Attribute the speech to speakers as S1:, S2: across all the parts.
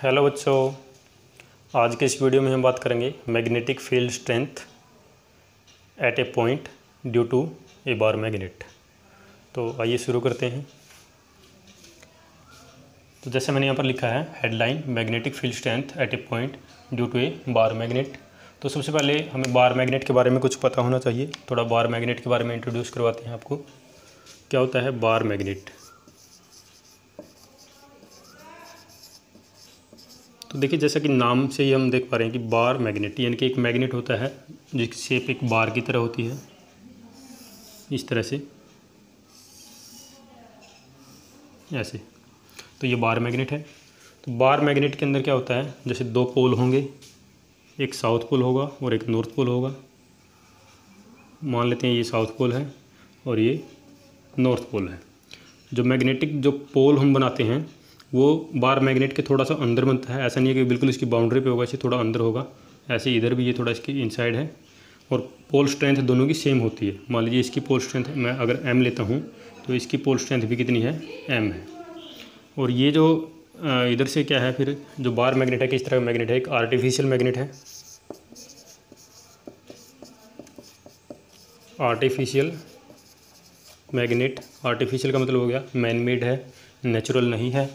S1: Hello बच्चों, आज के इस वीडियो में हम बात करेंगे magnetic field strength at a point due to a bar magnet तो आइए शुरू करते हैं। तो जैसे मैंने यहाँ पर लिखा है headline magnetic field strength at a point due to a bar magnet तो सबसे पहले हमें बार मैग्नेट के बारे में कुछ पता होना चाहिए। थोड़ा बार मैग्नेट के बारे में इंट्रोड्यूस करवाते हैं आपको। क्या होता है बार मैग्नेट तो देखिए, जैसा कि नाम से ही हम देख पा रहे हैं कि बार मैग्नेट, यानी कि एक मैग्नेट होता है, जिसकी शेप एक बार की तरह होती है, इस तरह से। ऐसे। तो ये बार मैग्नेट है। तो बार मैग्नेट के अंदर क्या होता है, जैसे दो पोल होंगे, एक साउथ पोल होगा और एक नॉर्थ पोल होगा। मान लेते हैं ये साउथ पोल है और ये नॉर्थ पोल है। जो मैग्नेटिक जो पोल हम बनाते हैं वो बार मैग्नेट के थोड़ा सा अंदर बनता है। ऐसा नहीं है कि बिल्कुल इसकी बाउंड्री पे होगा इसे थोड़ा अंदर होगा। ऐसे इधर भी ये थोड़ा इसकी इनसाइड है और पोल स्ट्रेंथ दोनों की सेम होती है। मान लीजिए इसकी पोल स्ट्रेंथ, मैं अगर एम लेता हूँ तो इसकी पोल स्ट्रेंथ भी कितनी है? एम है। और ये जो इधर से क्या है फिर? जो बार मैग्नेट है, किस तरह का मैग्नेट है? एक आर्टिफिशियल मैग्नेट है। आर्टिफिशियल मैग्नेट आर्टिफिशियल का मतलब हो गया मैन मेड है नेचुरल नहीं है।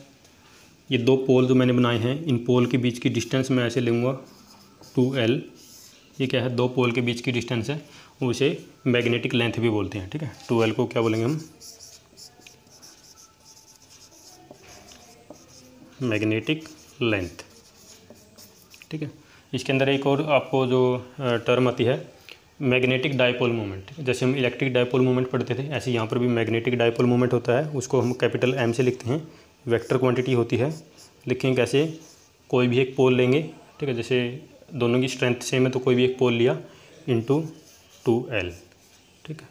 S1: ये दो पोल जो मैंने बनाए हैं, इन पोल के बीच की डिस्टेंस मैं ऐसे लूँगा टू एल ये क्या है? दो पोल के बीच की डिस्टेंस है उसे मैग्नेटिक लेंथ भी बोलते हैं, ठीक है? टू एल को क्या बोलेंगे हम? मैग्नेटिक लेंथ ठीक है? इसके अंदर एक और आपको जो टर्म आती है मैग्नेटिक डायपोल मोमेंट जैसे हम इलेक्ट्रिक डायपोल मोमेंट पढ़ते थे, ऐसे यहाँ पर भी मैग्नेटिक डायपोल मोमेंट होता है, उसको हम कैपिटल एम से लिखते हैं। वेक्टर क्वांटिटी होती है लिखेंगे कैसे, कोई भी एक पोल लेंगे, ठीक है, जैसे दोनों की स्ट्रेंथ सेम है तो कोई भी एक पोल लिया इंटू टू एल ठीक है।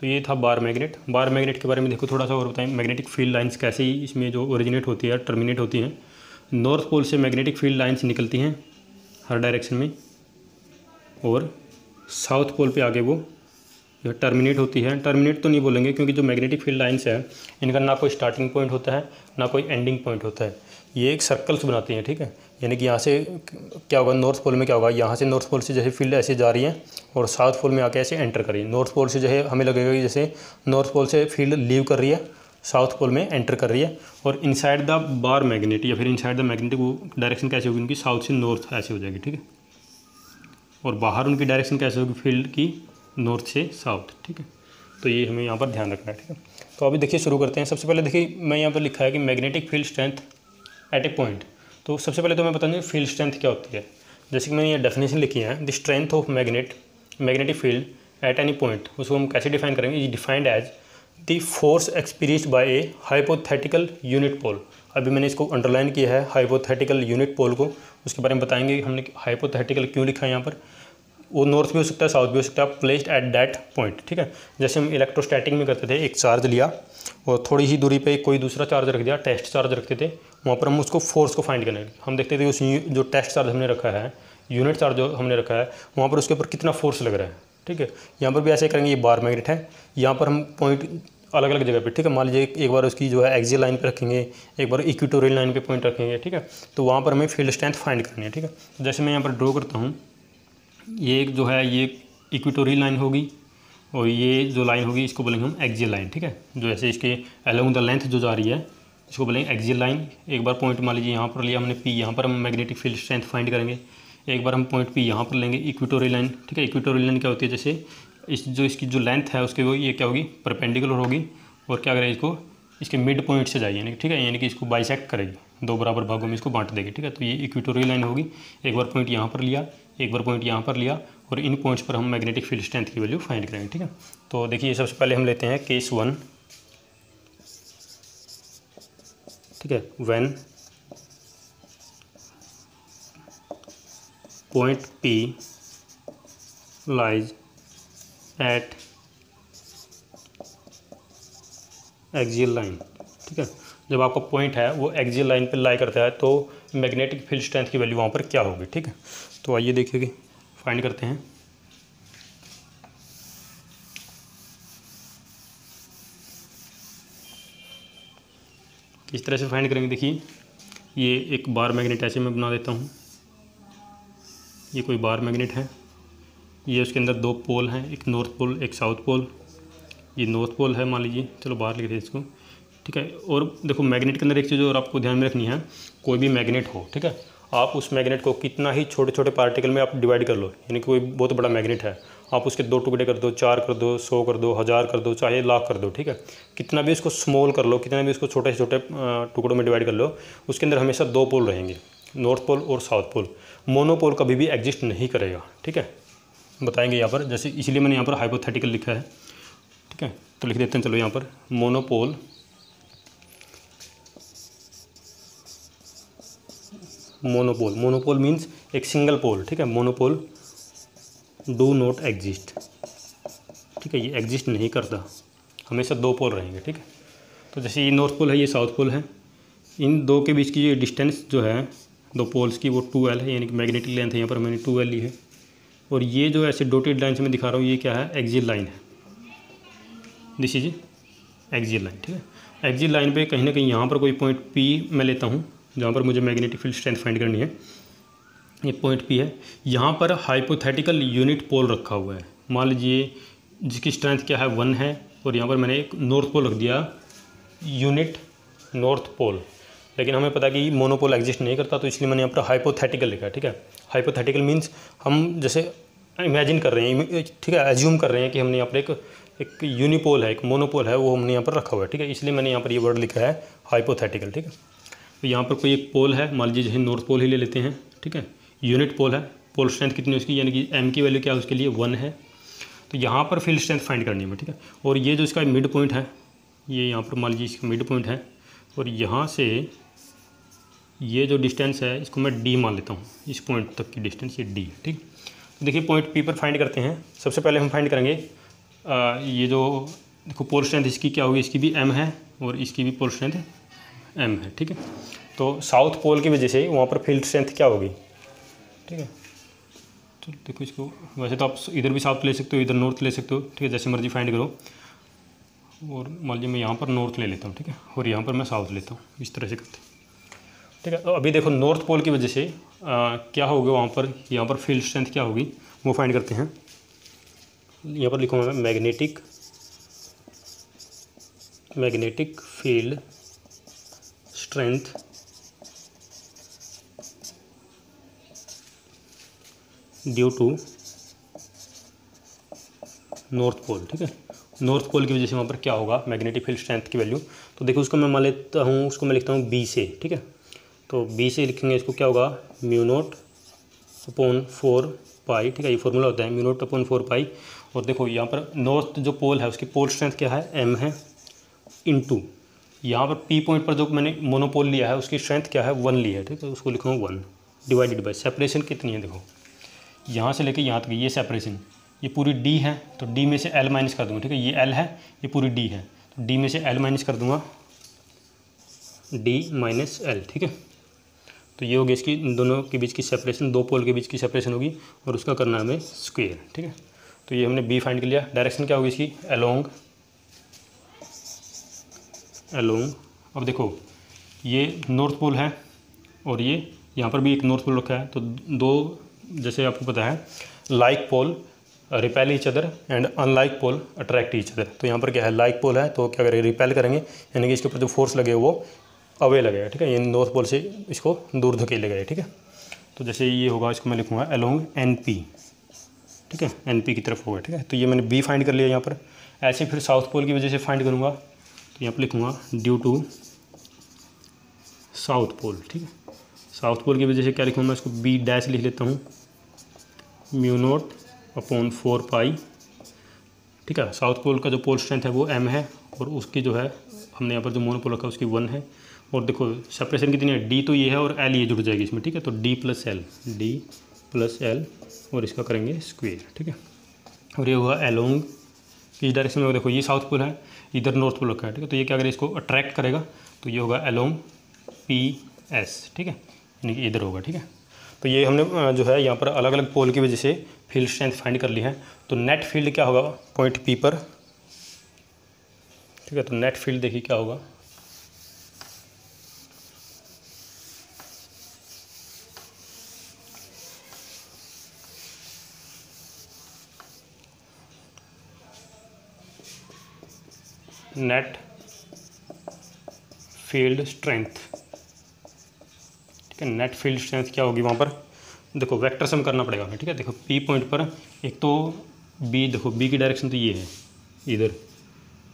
S1: तो ये था बार मैग्नेट। बार मैग्नेट के बारे में देखो, थोड़ा सा और बताएँ, मैग्नेटिक फ़ील्ड लाइंस कैसे ही इसमें जो ओरिजिनेट होती है टर्मिनेट होती हैं। नॉर्थ पोल से मैग्नेटिक फ़ील्ड लाइंस निकलती हैं, हर डायरेक्शन में, और साउथ पोल पे आगे वो जो टर्मिनेट होती है। टर्मिनेट तो नहीं बोलेंगे क्योंकि जो मैग्नेटिक फ़ील्ड लाइन्स हैं, इनका ना कोई स्टार्टिंग पॉइंट होता है, ना कोई एंडिंग पॉइंट होता है। ये एक सर्कल्स बनाती हैं, ठीक है? यानी कि यहाँ से क्या होगा? नॉर्थ पोल में क्या होगा? यहाँ से नॉर्थ पोल से जैसे फ़ील्ड ऐसे जा रही है और साउथ पोल में आके ऐसे एंटर कर रही है। नॉर्थ पोल से जो है हमें लगेगा कि जैसे नॉर्थ पोल से फ़ील्ड लीव कर रही है साउथ पोल में एंटर कर रही है और इनसाइड द बार मैग्नेट या फिर इनसाइड द मैग्नेटिक वो डायरेक्शन कैसे होगी? उनकी साउथ से नॉर्थ ऐसे हो जाएगी, ठीक है? और बाहर उनकी डायरेक्शन कैसे होगी? फ़ील्ड की नॉर्थ से साउथ, ठीक है? तो ये हमें यहाँ पर ध्यान रखना है, ठीक है? तो अभी देखिए शुरू करते हैं। सबसे पहले देखिए, मैं यहाँ पर लिखा है कि magnetic field strength at a point. तो सबसे पहले तो मैं बता दूँ फ़ील्ड स्ट्रेंथ क्या होती है। जैसे कि मैंने ये डेफिनेशन लिखी है the strength of magnet magnetic field at any point उसको हम कैसे डिफाइन करेंगे? Is defined as the force experience by a hypothetical unit pole अभी मैंने इसको अंडरलाइन किया है हाइपोथेटिकल यूनिट पोल को। उसके बारे में बताएँगे हमने हाइपोथेटिकल क्यों लिखा है यहाँ पर। वो नॉर्थ भी हो सकता है साउथ भी हो सकता है प्लेस्ड एट दैट पॉइंट ठीक है? जैसे हम इलेक्ट्रोस्टैटिक में करते थे, एक चार्ज लिया और थोड़ी ही दूरी पे कोई दूसरा चार्ज रख दिया टेस्ट चार्ज रखते थे, वहाँ पर हम उसको फोर्स को फाइंड करने हम देखते थे उस जो टेस्ट चार्ज हमने रखा है यूनिट चार्ज जो हमने रखा है, वहाँ पर उसके ऊपर कितना फोर्स लग रहा है, ठीक है? यहाँ पर भी ऐसे करेंगे, ये बार मैग्नेट है, यहाँ पर हम पॉइंट अलग अलग जगह पे, ठीक है? मान लीजिए एक बार उसकी जो है एक्जियल लाइन पे रखेंगे, एक बार इक्विटोरियल लाइन पे पॉइंट रखेंगे, ठीक है? तो वहाँ पर हमें फ़ील्ड स्ट्रेंथ फाइंड करनी है, ठीक है? तो जैसे मैं यहाँ पर ड्रॉ करता हूँ ये एक जो है, ये इक्विटोरियल लाइन होगी और ये जो लाइन होगी, इसको बोलेंगे हम एक्जियल लाइन ठीक है? जो ऐसे इसके अलोंग द लेंथ जो जा रही है, इसको बोलेंगे एक्जियल लाइन एक बार पॉइंट मान लीजिए यहाँ पर लिया हमने पी यहाँ पर हम मैग्नेटिक फ़ील्ड स्ट्रेंथ फाइंड करेंगे। एक बार हम पॉइंट पी यहाँ पर लेंगे इक्विटोरियल लाइन ठीक है? इक्विटोरियल लाइन क्या होती है? जैसे इस जो इसकी जो लेंथ है, उसके वो ये क्या होगी? परपेंडिकुलर होगी। और क्या करें इसको? इसके मिड पॉइंट से जाइए यानी ठीक है? यानी कि इसको बाइसेक्ट करेगी। दो बराबर भागों में इसको बांट देगी, ठीक है? तो ये इक्विटोरियल लाइन होगी। एक बार पॉइंट यहाँ पर लिया। एक बार पॉइंट यहाँ पर लिया और इन पॉइंट्स पर हम मैग्नेटिक फ़ील्ड स्ट्रेंथ की वैल्यू फाइंड करेंगे, ठीक है? तो देखिए सबसे पहले हम लेते हैं केस वन, ठीक है? When point P lies at axial line ठीक है? जब आपका पॉइंट है, वो एक्जियल लाइन पर लाई करता है तो मैग्नेटिक फ़ील्ड स्ट्रेंथ की वैल्यू वहाँ पर क्या होगी, ठीक है? तो आइए देखिए फाइंड करते हैं। किस तरह से फाइंड करेंगे, देखिए। ये एक बार मैग्नेट ऐसे मैं बना देता हूँ। ये कोई बार मैग्नेट है। ये उसके अंदर दो पोल हैं, एक नॉर्थ पोल एक साउथ पोल ये नॉर्थ पोल है, मान लीजिए। चलो बाहर लिख दें इसको। ठीक है? और देखो मैग्नेट के अंदर एक चीज़ और आपको ध्यान में रखनी है। कोई भी मैग्नेट हो, ठीक है? आप उस मैग्नेट को कितना ही छोटे छोटे पार्टिकल में आप डिवाइड कर लो, यानी कोई बहुत बड़ा मैग्नेट है, आप उसके दो टुकड़े कर दो, चार कर दो, सौ कर दो, हज़ार कर दो, चाहे लाख कर दो, ठीक है? कितना भी उसको स्मॉल कर लो, कितना भी उसको छोटे से छोटे टुकड़ों में डिवाइड कर लो, उसके अंदर हमेशा दो पोल रहेंगे नॉर्थ पोल और साउथ पोल मोनोपोल कभी भी एग्जिस्ट नहीं करेगा, ठीक है? बताएँगे यहाँ पर, जैसे इसलिए मैंने यहाँ पर हाइपोथेटिकल लिखा है, ठीक है? तो लिख देते हैं, चलो यहाँ पर मोनोपोल मोनोपोल मोनोपोल मीन्स एक सिंगल पोल ठीक है? मोनोपोल डू नॉट एग्जिस्ट ठीक है, ये एग्जिस्ट नहीं करता। हमेशा दो पोल रहेंगे, ठीक है? तो जैसे ये नॉर्थ पोल है, ये साउथ पोल है। इन दो के बीच की ये डिस्टेंस जो है, दो पोल्स की, वो टू एल है, यानी कि मैग्नेटिक लेंथ है, यहाँ पर मैंने टू एल ली है। और ये जो ऐसे डोटेड लाइन से मैं दिखा रहा हूँ, ये क्या है? एक्जिल लाइन है। दिस इज़ एक्जिल लाइन ठीक है? एक्जिल लाइन पे कहीं ना कहीं यहाँ पर कोई पॉइंट पी मैं लेता हूँ। जहाँ पर मुझे मैग्नेटिक फ़ील्ड स्ट्रेंथ फाइंड करनी है। ये पॉइंट पी है। यहाँ पर हाइपोथेटिकल यूनिट पोल रखा हुआ है। मान लीजिए जिसकी स्ट्रेंथ क्या है? वन है और यहाँ पर मैंने एक नॉर्थ पोल रख दिया। यूनिट नॉर्थ पोल लेकिन हमें पता कि मोनोपोल एग्जिस्ट नहीं करता तो इसलिए मैंने यहाँ पर हाइपोथेटिकल लिखा ठीक है? हाइपोथेटिकल मीन्स हम जैसे इमेजिन कर रहे हैं ठीक है? एज्यूम कर रहे हैं कि हमने यहाँ पर एक एक यूनिपोल है, एक मोनोपोल है, वो हमने यहाँ पर रखा हुआ है, ठीक है? इसलिए मैंने यहाँ पर ये वर्ड लिखा है हाइपोथेटिकल ठीक है? तो यहाँ पर कोई एक पोल है मान लीजिए जैसे नॉर्थ पोल ही ले लेते हैं ठीक है? यूनिट पोल है पोल स्ट्रेंथ कितनी उसकी? यानी कि एम की वैल्यू क्या है उसके लिए? वन है। तो यहाँ पर फ़ील्ड स्ट्रेंथ फाइंड करनी है ठीक है? और ये जो इसका मिड पॉइंट है ये यहाँ पर मान लीजिए इसका मिड पॉइंट है और यहाँ से ये जो डिस्टेंस है इसको मैं डी मान लेता हूँ इस पॉइंट तक की डिस्टेंस ये डी है ठीक? तो देखिए पॉइंट पी पर फाइंड करते हैं। सबसे पहले हम फाइंड करेंगे आ, ये जो देखो पोल स्ट्रेंथ इसकी क्या होगी? इसकी भी एम है और इसकी भी पोल स्ट्रेंथ एम है ठीक है? तो साउथ पोल की वजह से वहाँ पर फ़ील्ड स्ट्रेंथ क्या होगी? ठीक है? तो देखो इसको वैसे तो आप इधर भी साउथ ले सकते हो इधर नॉर्थ ले सकते हो ठीक है? जैसे मर्ज़ी फाइंड करो। और मान लीजिए मैं यहाँ पर नॉर्थ ले लेता हूँ ठीक है? और यहाँ पर मैं साउथ लेता हूँ इस तरह से करते ठीक है? तो अभी देखो नॉर्थ पोल की वजह से आ, क्या होगा वहाँ पर? यहाँ पर फ़ील्ड स्ट्रेंथ क्या होगी? वो फाइंड करते हैं। यहाँ पर लिखूँगा मैं magnetic magnetic field strength due to north pole ठीक है? नॉर्थ पोल की वजह से वहाँ पर क्या होगा? मैग्नेटिक फ़ील्ड स्ट्रेंथ की वैल्यू तो देखो, उसको मैं मान लेता हूँ, उसको मैं लिखता हूँ बी से, ठीक है? तो बी से लिखेंगे इसको क्या होगा? Mu naught upon four pi ठीक है? ये फॉर्मूला होता है mu naught upon four pi और देखो, यहाँ पर नॉर्थ जो पोल है, उसकी पोल स्ट्रेंथ क्या है? एम है इन टू यहाँ पर पी पॉइंट पर जो मैंने मोनोपोल लिया है, उसकी स्ट्रेंथ क्या है? वन ली है, ठीक है? उसको लिखूँगा वन डिवाइडेड बाई सेपरेशन कितनी है देखो। यहाँ से लेके यहाँ तक, ये सेपरेशन ये पूरी डी है तो डी में से एल माइनस कर दूँगा, ठीक है? ये एल है, ये पूरी डी है तो डी में से एल माइनस कर दूँगा डी माइनस एल ठीक है? तो ये होगी इसकी दोनों के बीच की सेपरेशन दो पोल के बीच की सेपरेशन होगी, और उसका करना हमें स्क्वेयर ठीक है? तो ये हमने बी फाइंड कर लिया डायरेक्शन क्या होगी इसकी? अलोंग अलोंग अब देखो, ये नॉर्थ पोल है और ये यहाँ पर भी एक नॉर्थ पोल रखा है। तो दो, जैसे आपको पता है like pole repel each other and unlike pole attract each other तो यहाँ पर क्या है लाइक पोल है तो क्या करेंगे रिपेल करेंगे, यानी कि इसके ऊपर जो फोर्स लगे वो अवे लगेगा ठीक है? ये नॉर्थ पोल से इसको दूर धकेले गए ठीक है? तो जैसे ये होगा, इसको मैं लिखूँगा अलोंग एन पी ठीक है? एन पी की तरफ़ होगा, ठीक है? तो ये मैंने बी फाइंड कर लिया यहाँ पर। ऐसे फिर साउथ पोल की वजह से फाइंड करूँगा। तो यहाँ पर लिखूँगा ड्यू टू साउथ पोल ठीक है? साउथ पोल की वजह से क्या लिखूँगा मैं इसको? बी डैश लिख लेता हूँ। Mu naught upon four pi ठीक है? साउथ पोल का जो पोल स्ट्रेंथ है वो एम है और उसकी जो है, हमने यहाँ पर जो मोनोपोल रखा है उसकी वन है। और देखो सेपरेशन कितनी है? डी तो ये है और एल ये जुड़ जाएगी इसमें, ठीक है? तो D plus L D plus L और इसका करेंगे स्क्वेयर ठीक है? और ये हुआ एलोंग इस डायरेक्शन में देखो ये साउथ पोल है, इधर नॉर्थ पोल रखा है, ठीक है? तो ये क्या करेगा, इसको अट्रैक्ट करेगा तो ये होगा एलोम पी एस ठीक है? यानी कि इधर होगा, ठीक है? तो ये हमने जो है यहाँ पर अलग अलग पोल की वजह से फ़ील्ड स्ट्रेंथ फाइंड कर ली है। तो नेट फ़ील्ड क्या होगा? पॉइंट पी पर, ठीक है? तो नेट फ़ील्ड देखिए क्या होगा। नेट फ़ील्ड स्ट्रेंथ ठीक है नेट फ़ील्ड स्ट्रेंथ क्या होगी वहाँ पर? देखो वेक्टर सम करना पड़ेगा हमें, ठीक है? देखो पी पॉइंट पर एक तो बी देखो बी की डायरेक्शन तो ये है, इधर।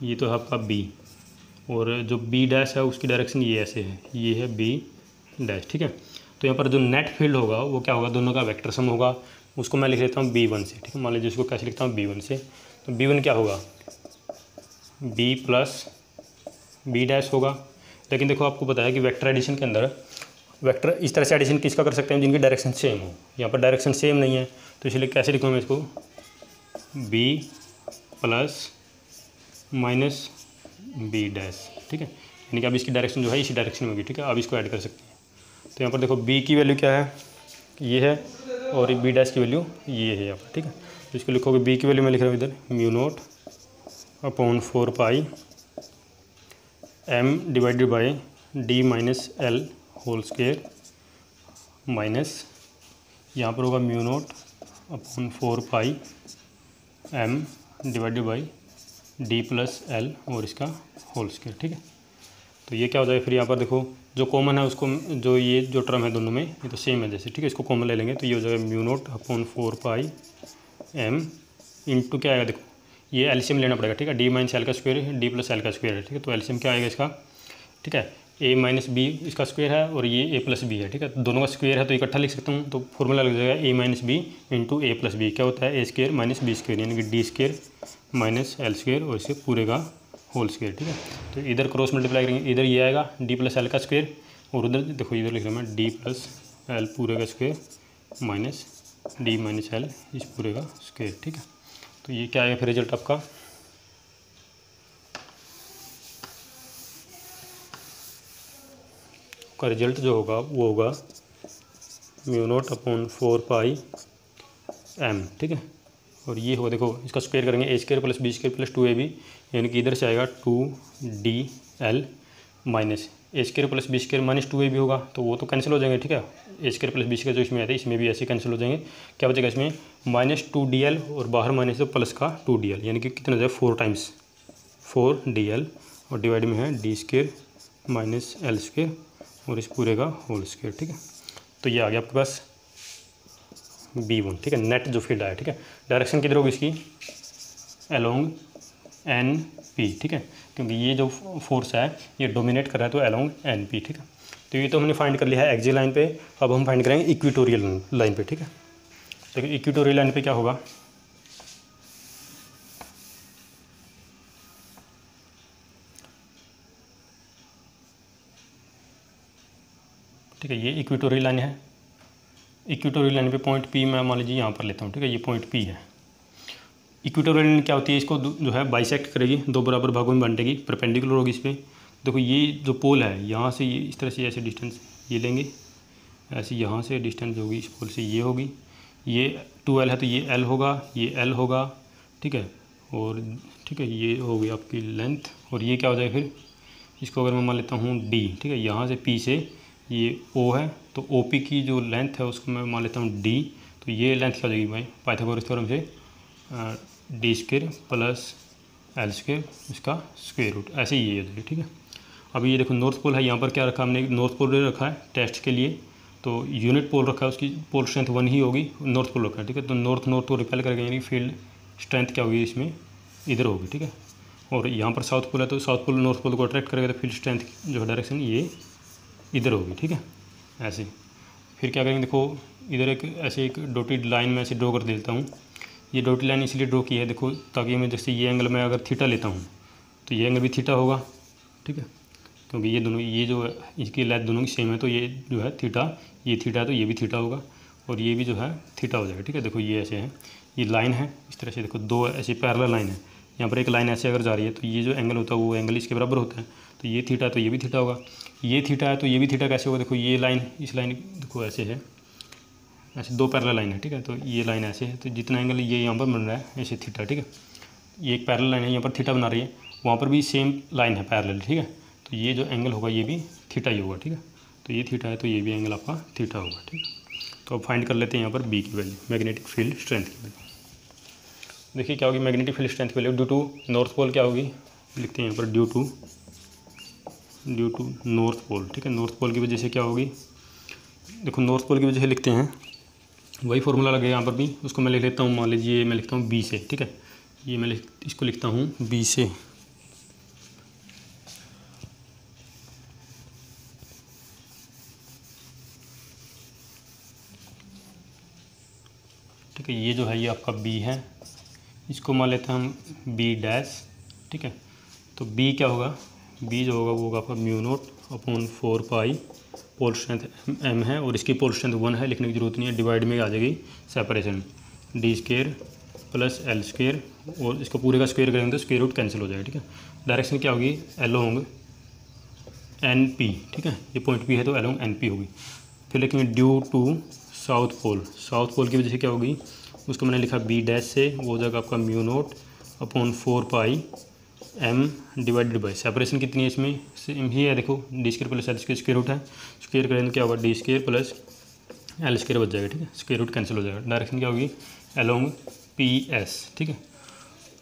S1: ये तो है आपका बी और जो बी डैश है, उसकी डायरेक्शन ये ऐसे है। ये है बी डैश ठीक है? तो यहाँ पर जो नेट फ़ील्ड होगा, वो क्या होगा? दोनों का वेक्टर सम होगा। उसको मैं लिख लेता हूँ बी वन से, ठीक है? मान लीजिए उसको कैसे लिखता हूँ? बी वन से। तो बी वन क्या होगा? बी प्लस बी डैश होगा। लेकिन देखो, आपको पता है कि वेक्टर एडिशन के अंदर वेक्टर इस तरह से एडिशन किसका कर सकते हैं? जिनकी डायरेक्शन सेम हो। यहाँ पर डायरेक्शन सेम नहीं है तो इसलिए कैसे लिखूँ मैं इसको? B plus minus B dash ठीक है? यानी कि अब इसकी डायरेक्शन जो है, इसी डायरेक्शन में होगी, ठीक है? अब इसको ऐड कर सकते हैं। तो यहाँ पर देखो बी की वैल्यू क्या है? ये है, और बी डैश की वैल्यू ये है यहाँ पर, ठीक है? तो इसको लिखोगे बी की वैल्यू मैं लिख रहा हूँ इधर mu naught upon four pi M divided by D minus L whole square minus यहाँ पर होगा mu naught upon four pi M divided by D plus L और इसका होल स्केयर ठीक है? तो ये क्या हो? जाएगा फिर यहाँ पर देखो, जो कॉमन है उसको, जो ये, जो टर्म है दोनों में, ये तो सेम है जैसे, ठीक है? इसको कॉमन ले लेंगे तो ये हो जाएगा mu naught upon four pi M into क्या आएगा? देखो ये एल्शियम लेना पड़ेगा, ठीक है? डी माइनस एल का स्क्वायर डी प्लस एल का स्क्वेयर है, ठीक है? तो एल्शियम क्या आएगा इसका? ठीक है? ए माइनस बी इसका स्क्वेयर है और ये ए प्लस बी है, ठीक है? दोनों का स्क्वेयर है तो इकट्ठा लिख सकता हूँ तो फॉर्मूला लग जाएगा A minus B into A plus B क्या होता है? A square minus B square यानी कि D square minus L square और इसे पूरे का होल स्क्र ठीक है? तो इधर क्रॉस मल्टीप्लाई करेंगे, इधर ये आएगा डी प्लस एल का स्क्वेयर और उधर, देखो इधर लिख रहा हूँ मैं डी प्लस एल पूरे का square minus D minus L इस पूरे का स्क्वेयर ठीक है? तो ये क्या आएगा फिर रिज़ल्ट आपका? का रिज़ल्ट जो होगा, वो होगा mu naught upon four pi M ठीक है? और ये होगा, देखो, इसका स्क्वायर करेंगे A square plus B square plus two A B यानी कि इधर से आएगा two D L minus A square plus B square minus two A B होगा तो वो तो कैंसिल हो जाएँगे, ठीक है? A square plus B square जो इसमें आते हैं, इसमें भी ऐसे कैंसिल हो जाएँगे। क्या बचेगा इसमें? माइनस टू डी एल और बाहर माइनस तो प्लस का टू डी एल यानी कि कितना जाएगा? Four times four D L और डिवाइड में है D square minus L square और इस पूरे का होल स्क्वेयर ठीक है? तो ये आ गया आपके पास बी वन ठीक है? नेट जो फ़ील्ड आया ठीक है? डायरेक्शन किधर होगी इसकी? एलोंग एन पी ठीक है? क्योंकि ये जो फोर्स है, ये डोमिनेट कर रहा है तो अलोंग एन पी ठीक है? तो ये तो हमने फाइंड कर लिया है एक्जी लाइन पे। अब हम फाइंड करेंगे इक्विटोरियल लाइन पे, ठीक है? देखिए इक्विटोरियल लाइन पे क्या होगा? ठीक है, ये इक्विटोरियल लाइन है। इक्विटोरियल लाइन पे पॉइंट पी मैं मान लीजिए यहाँ पर लेता हूँ, ठीक है? ये पॉइंट पी है। इक्विटोरियल लाइन क्या होती है? इसको जो है बाइसेक्ट करेगी। दो बराबर भागों में बांटेगी। परपेंडिकुलर होगी इस पर देखो, ये जो पोल है, यहाँ से ये इस तरह से ऐसे डिस्टेंस ये लेंगे। ऐसे यहाँ से डिस्टेंस होगी, इस पोल से ये होगी। ये टू एल है तो ये एल होगा, ये एल होगा, ठीक है? और ठीक है, ये होगी आपकी लेंथ और ये क्या हो जाएगा फिर? इसको अगर मैं मान लेता हूँ डी ठीक है? यहाँ से पी से ये ओ है तो ओ पी की जो लेंथ है उसको मैं मान लेता हूँ डी तो ये लेंथ क्या हो जाएगी भाई? पाइथागोरस थ्योरम से D square plus L square इसका स्क्वेयर रूट ऐसे ही ये हो जाएगी, ठीक है? अभी ये देखो नॉर्थ पोल है, यहाँ पर क्या रखा हमने? नॉर्थ पोल रखा है टेस्ट के लिए। तो यूनिट पोल रखा है, उसकी पोल स्ट्रेंथ वन ही होगी, नॉर्थ पोल रखा है, ठीक है? तो नॉर्थ नॉर्थ को रिपेल करेंगे यानी फ़ील्ड स्ट्रेंथ क्या होगी इसमें? इधर होगी, ठीक है? और यहाँ पर साउथ पोल है तो साउथ पोल नॉर्थ पोल को अट्रैक्ट करेगा तो फ़ील्ड स्ट्रेंथ जो है, डायरेक्शन ये इधर होगी, ठीक है? ऐसे। फिर क्या करेंगे, देखो इधर एक ऐसे एक डोटेड लाइन में ऐसे ड्रॉ कर देता हूँ। ये डोटेड लाइन इसलिए ड्रॉ की है, देखो, ताकि मैं जैसे ये एंगल में अगर थीटा लेता हूँ तो ये एंगल भी थीटा होगा, ठीक है? क्योंकि ये दोनों, ये जो है इसकी लेंथ दोनों की सेम है तो ये जो है थीटा ये थीटा है तो ये भी थीटा होगा और ये भी जो है थीटा हो जाएगा, ठीक है? देखो ये ऐसे है, ये लाइन है, इस तरह से देखो, दो ऐसी पैरल लाइन है। यहाँ पर एक लाइन ऐसे अगर जा रही है तो ये जो एंगल होता है, वो एंगल इसके बराबर होता है तो ये थीटा तो ये भी थीटा होगा। ये थीटा है तो ये भी थीटा कैसे होगा? देखो ये लाइन इस लाइन देखो ऐसे है, ऐसे दो पैरल लाइन है, ठीक है? तो ये लाइन ऐसे है तो जितना एंगल ये यहाँ पर बन रहा है, ऐसे थीटा ठीक है? ये एक पैरल लाइन है, यहाँ पर थीटा बना रही है, वहाँ पर भी सेम लाइन है पैरल ठीक है? तो ये जो एंगल होगा, ये भी थीटा ही होगा, ठीक है? तो ये थीटा है तो ये भी एंगल आपका थीटा होगा, ठीक है? तो अब फाइंड कर लेते हैं यहाँ पर बी की वैल्यू मैग्नेटिक फ़ील्ड स्ट्रेंथ की वैल्यू देखिए क्या होगी मैग्नेटिक फ़ील्ड स्ट्रेंथ की value due to north pole क्या होगी? लिखते हैं यहाँ पर due to due to north pole ठीक है? नॉर्थ पोल की वजह से क्या होगी? देखो नॉर्थ पोल की वजह से लिखते हैं, वही फॉर्मूला लगे यहाँ पर भी, उसको मैं लिख लेता हूँ, मान लीजिए मैं लिखता हूँ बी से, ठीक है? ये मैं लिख, इसको लिखता हूँ बी से। है ये जो है, ये आपका बी है। इसको मान लेते हैं हम बी डैश ठीक है? तो बी क्या होगा? बी जो होगा, वो होगा आपका mu naught upon four pi pole strength M है और इसकी पोल स्ट्रेंथ वन है, लिखने की ज़रूरत नहीं है डिवाइड में आ जाएगी separation D square plus L square और इसको पूरे का स्क्वेयर करेंगे तो स्क्वेयर रूट कैंसिल हो जाएगा, ठीक है? डायरेक्शन क्या होगी? एलोंग एन पी ठीक है? ये पॉइंट पी है तो एलोंग एन पी होगी। फिर लिखेंगे due to south pole south pole की वजह से क्या होगी? उसको मैंने लिखा बी डैश से, वो हो जाएगा आपका mu naught upon four pi M divided by separation कितनी है इसमें? सेम ही है, देखो D square plus L square square root है। स्केयर करेंगे तो क्या होगा? D square plus L square बच जाएगा, ठीक है? स्केयर रूट कैंसिल हो जाएगा। डायरेक्शन क्या होगी? एलोंग पी एस ठीक है?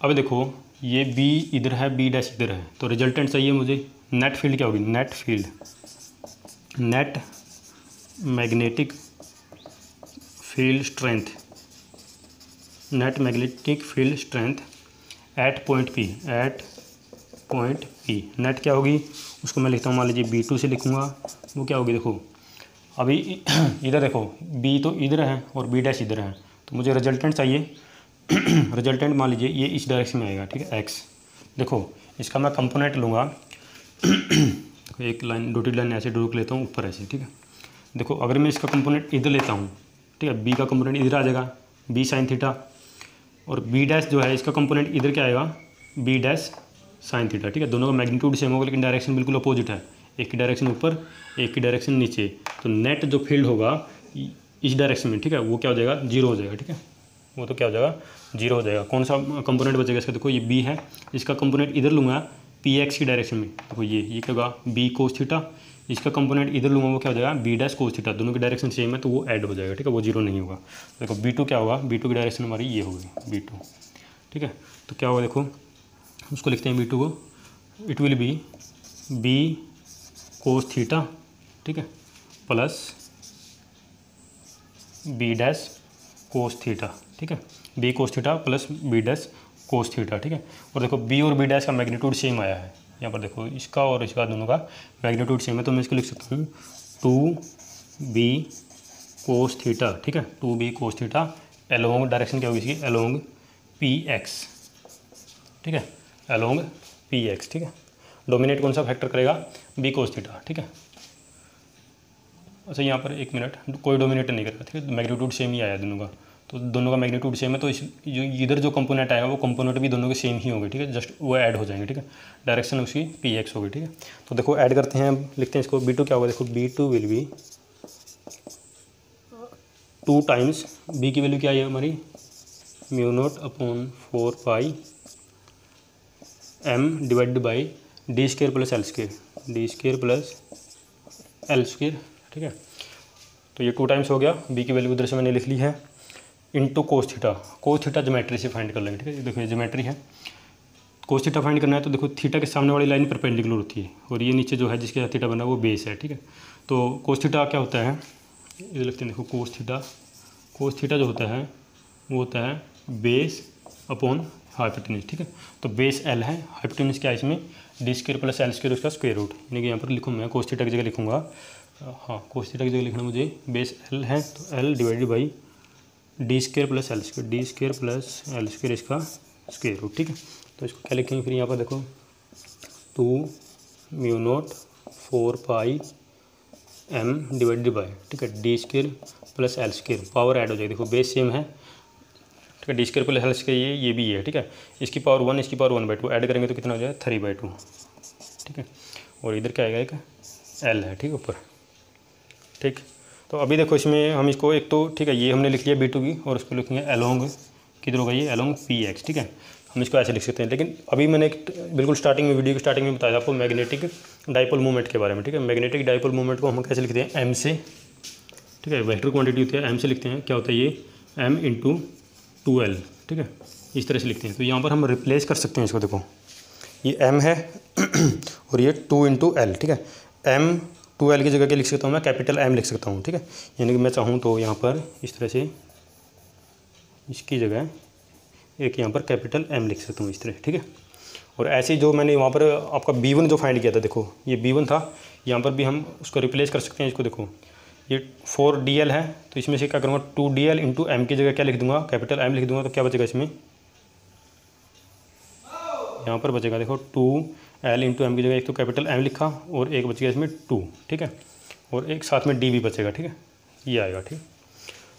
S1: अब देखो, ये बी इधर है बी डैश इधर है। तो रिजल्टेंट चाहिए मुझे। नेट फ़ील्ड क्या होगी? Net field net magnetic field strength net magnetic field strength at point P at point P net क्या होगी? उसको मैं लिखता हूँ, मान लीजिए बी टू से लिखूँगा। वो क्या होगी देखो? अभी इधर देखो बी तो इधर है और बी डैश इधर है। तो मुझे रिजल्टेंट चाहिए। रिजल्टेंट मान लीजिए ये इस डायरेक्शन में आएगा, ठीक है? एक्स देखो, इसका मैं कंपोनेंट लूँगा। एक लाइन डोटेड लाइन ऐसे ड्रो लेता हूँ, ऊपर ऐसे, ठीक है? देखो, अगर मैं इसका कंपोनेंट इधर लेता हूँ, ठीक है? बी का कंपोनेंट इधर आ जाएगा। बी साइन थीटा और बी डैश जो है, इसका कंपोनेंट इधर क्या आएगा? बी डैश साइन थीटा ठीक है? दोनों का मैग्नीट्यूड सेम होगा, लेकिन डायरेक्शन बिल्कुल अपोजिट है। एक की डायरेक्शन ऊपर, एक की डायरेक्शन नीचे। तो नेट जो फ़ील्ड होगा इस डायरेक्शन में, ठीक है? वो क्या हो जाएगा? ज़ीरो हो जाएगा, ठीक है? वो तो क्या हो जाएगा? ज़ीरो हो जाएगा। कौन सा कंपोनेंट बचेगा इसका? देखो, ये बी है। इसका कंपोनेंट इधर लूँगा पी एक्स की डायरेक्शन में। देखो, ये ये क्या होगा? बी कोस थीटा इसका कंपोनेंट इधर लूँगा वो क्या हो जाएगा? बी डैश कोस थीटा दोनों की डायरेक्शन सेम है तो वो ऐड हो जाएगा, ठीक है? वो ज़ीरो नहीं होगा। देखो बी टू क्या होगा? बी टू की डायरेक्शन हमारी ये होगी बी टू ठीक है? तो क्या होगा देखो? उसको लिखते हैं बी टू को। It will be B cos theta ठीक है? Plus B dash cos theta ठीक है? B cos theta plus B dash cos theta ठीक है? और देखो बी और बी डैश का मैग्नीट्यूड सेम आया है। यहाँ पर देखो, इसका और इसका दोनों का मैग्नीट्यूड सेम है तो मैं इसको लिख सकता हूँ। टू बी कोस थीटा ठीक है? Two B cos theta along direction क्या होगी इसकी? एलोंग पी एक्स ठीक है? एलोंग पी एक्स ठीक है? डोमिनेट कौन सा फैक्टर करेगा? बी कोस थीटा ठीक है? अच्छा यहाँ पर एक मिनट कोई डोमिनेट नहीं करेगा, ठीक है? मैग्नीट्यूड सेम ही आया दोनों का। तो दोनों का मैग्नीट्यूड सेम है तो इस, जो इधर जो कंपोनेंट आएगा, वो कंपोनेंट भी दोनों के सेम ही होंगे, ठीक है? जस्ट वो ऐड हो जाएँगे, ठीक है? डायरेक्शन उसकी पी एक्स होगी, ठीक है? तो देखो ऐड करते हैं, लिखते हैं इसको बी टू क्या होगा? देखो B two will be two times B की वैल्यू क्या है हमारी? Mu naught upon four pi M divide by D square plus L square D square plus L square ठीक है? तो ये टू टाइम्स हो गया बी की वैल्यू उधर से मैंने लिख ली है। Into cos theta cos theta geometry से फाइंड कर लेंगे, ठीक है? देखो, ये जोमेट्री है। कोस थीटा फाइंड करना है तो देखो थीटा के सामने वाली लाइन परपेंडिकुलर होती है और ये नीचे जो है, जिसके साथ थीटा बना, वो बेस है, ठीक है? तो कोस थीटा क्या होता है? इधर लिखते हैं, देखो कोस थीटा कोस थीटा जो होता है, वो होता है बेस अपॉन हाइपोटेनिस ठीक है? तो बेस एल है हाइपोटेनिस क्या है इसमें? D square plus L square उसका स्क्वेयर रूट यानी कि यहाँ पर लिखूँ मैं कोस थीटा की जगह लिखूँगा। हाँ कोस थीटा की जगह लिखना मुझे बेस एल है तो L divided by D square plus L square D square plus L square इसका स्केयर रूट, ठीक है? तो इसको क्या लिखेंगे फिर यहाँ पर देखो? Two mu naught four pi M divided by ठीक है? D square plus L square power add हो जाएगी। देखो, बेस सेम है, ठीक है? D square plus L square ये ये भी है, ठीक है? इसकी पावर वन, इसकी power one by two, add करेंगे तो कितना हो जाएगा थ्री बाई टू, ठीक है? और इधर क्या आएगा एक? एल है, ठीक है? ऊपर, ठीक? तो अभी देखो इसमें हम इसको एक तो ठीक है, ये हमने लिख लिया बी टू की, और उसको लिखेंगे एलोंग किधर होगा ये? एलोंग पी एक्स ठीक है? हम इसको ऐसे लिख सकते हैं। लेकिन अभी मैंने एक बिल्कुल स्टार्टिंग में वीडियो की स्टार्टिंग में बताया आपको मैग्नेटिक डाइपोल मूवमेंट के बारे में, ठीक है? मैग्नेटिक डाइपोल मूवमेंट को हम कैसे लिखते हैं? एम से, ठीक है? वेक्टर क्वांटिटी होती है एम से लिखते हैं। क्या होता है ये? एम इंटू टू एल ठीक है? इस तरह से लिखते हैं। तो यहाँ पर हम रिप्लेस कर सकते हैं इसको, देखो। ये एम है, और ये टू इंटू एल ठीक है? एम टू एल की जगह क्या लिख सकता हूँ मैं, कैपिटल एम लिख सकता हूँ, ठीक है? यानी कि मैं चाहूँ तो यहाँ पर इस तरह से इसकी जगह एक यहाँ पर कैपिटल एम लिख सकता हूँ, इस तरह, ठीक है? और ऐसे जो मैंने वहाँ पर आपका बी वन जो फाइंड किया था, देखो, ये बी वन था, यहाँ पर भी हम उसको रिप्लेस कर सकते हैं, इसको देखो। ये फोर डी एल है तो इसमें से क्या करूँगा two D L into M की जगह क्या लिख दूँगा, कैपिटल एम लिख दूँगा तो क्या बचेगा इसमें? यहाँ पर बचेगा, देखो टू एल इंटू एम की जगह एक तो कैपिटल एम लिखा और एक बचेगा इसमें टू, ठीक है? और एक साथ में डी भी बचेगा, ठीक है? ये आएगा, ठीक?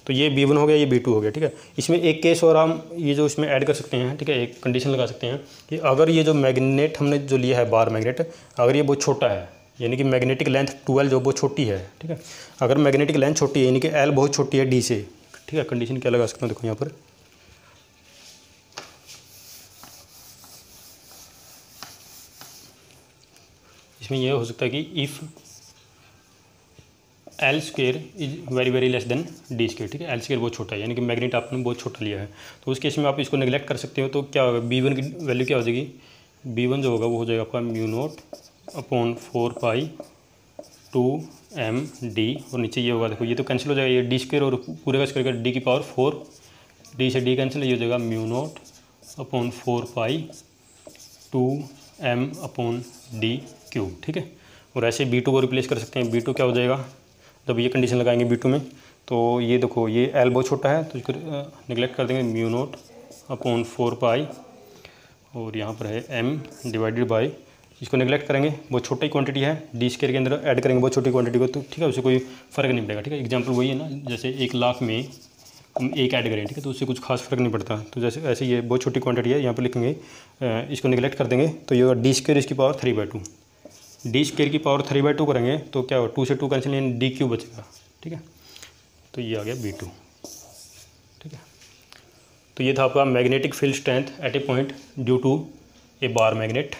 S1: तो ये बी वन हो गया, ये बी टू हो गया, ठीक है? इसमें एक केस और हम ये जो इसमें ऐड कर सकते हैं, ठीक है? एक कंडीशन लगा सकते हैं कि अगर ये जो मैग्नेट हमने जो लिया है बार मैग्नेट, अगर ये बहुत छोटा है, यानी कि मैग्नेटिक लेंथ ट्वेल्व जो बहुत छोटी है, ठीक है? अगर मैग्नेटिक लेंथ छोटी है, यानी कि एल बहुत छोटी है डी से, ठीक है? कंडीशन क्या लगा सकते हैं? देखो यहाँ पर। इसमें यह हो सकता है कि if L square is very very less than D square ठीक है? एल स्केयर बहुत छोटा है, यानी कि मैग्नेट आपने बहुत छोटा लिया है। तो उस केस में आप इसको नेग्लेक्ट कर सकते हो तो क्या होगा? बी वन की वैल्यू क्या हो जाएगी? बी वन जो होगा, वो हो जाएगा आपका mu naught upon four pi two M D और नीचे ये होगा, देखो, ये तो कैंसिल हो जाएगा, ये डी स्क्र और पूरे का स्क्र डी की पावर फोर डी से डी कैंसिल ये हो जाएगा mu naught upon four pi two M upon D cube ठीक है? और ऐसे बी टू को रिप्लेस कर सकते हैं। बी टू क्या हो जाएगा? जब ये कंडीशन लगाएँगे बी टू में तो ये देखो, ये एल बहुत छोटा है तो इसको निगलेक्ट कर देंगे mu naught upon four pi और यहाँ पर है एम डिवाइडेड बाई इसको निगलेक्ट करेंगे। बहुत छोटी क्वांटिटी है। डी स्केयर के अंदर ऐड करेंगे बहुत छोटी क्वांटिटी को तो ठीक है, उससे कोई फ़र्क नहीं पड़ेगा, ठीक है? एग्ज़ाम्पल वही है ना, जैसे एक लाख में हम एक ऐड करें, ठीक है? तो उससे कुछ खास फ़र्क नहीं पड़ता। तो जैसे, ऐसे ये बहुत छोटी क्वांटिटी है, यहाँ पर लिखेंगे इसको निगलेक्ट कर देंगे तो ये डी स्केयर इसकी power three by two D square की पावर थ्री बाई टू करेंगे तो क्या होगा? टू से टू कैंसिल यानी डी क्यू बचेगा, ठीक है? तो ये आ गया बी टू ठीक है? तो ये था आपका magnetic field strength at a point due to a bar magnet